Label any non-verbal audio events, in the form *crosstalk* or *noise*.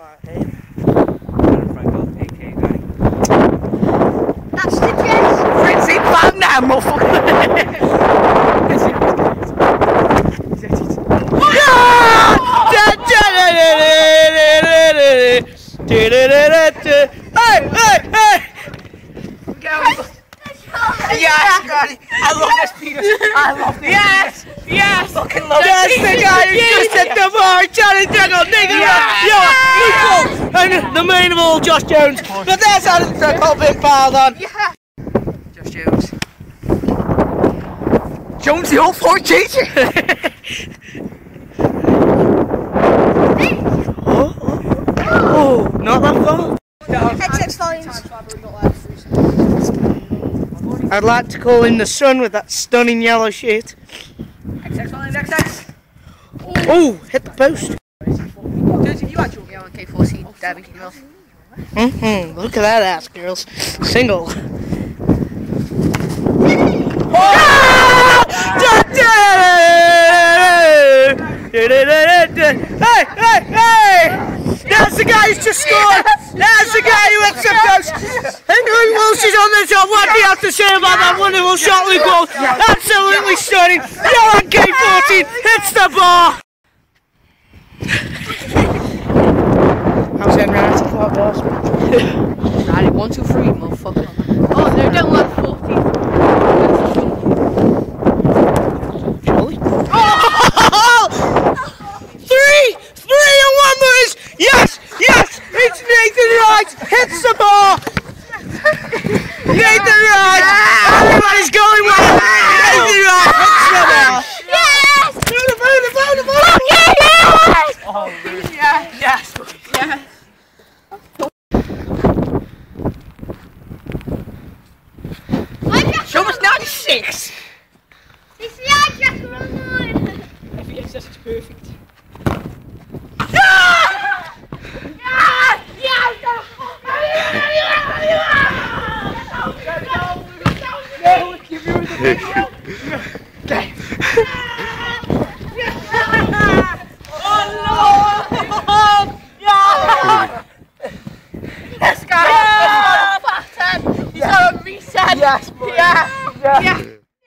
That's the Jess. Fritzy bang now, motherfucker! Hey, hey, hey! Yes, Granny. I love this penis. I love this Yes! Yes! Fucking love That's the guy who just hit the bar, Johnny Juggle, nigga, yeah. yo, and the main of all, Josh Jones. But that's how the whole bit piled on. Yeah! Josh Jones. Jones the old four teacher. oh, oh, oh, not that far. I'd like to call in the sun with that stunning yellow shirt. XX XX! Oh, hit the post. Dude, you had your K14, Debbie, you know. Mm-hmm. Look at that ass, girls. Single. Hey, hey, hey! That's the guy who's just scored! That's the guy who the post! And Luke Wilson's on the top. What do you have to say about that wonderful shot, Luke Walsh? Absolutely stunning! Johan K14 hits the bar! Boss? One, two, three, motherfucker. Oh, no, don't let 14. Jolly. Oh! Three! Three and one moves! Yes! Yes! It's Nathan Wright! Hits the bar! *laughs* Nathan Wright! niks. Het is ja, gewoon F6 is perfect. Ja! Ja! Ja! Ja! Ja! Oh no! Ja! Yes, guys! Yeah. Yes, boy. Yeah. Yeah.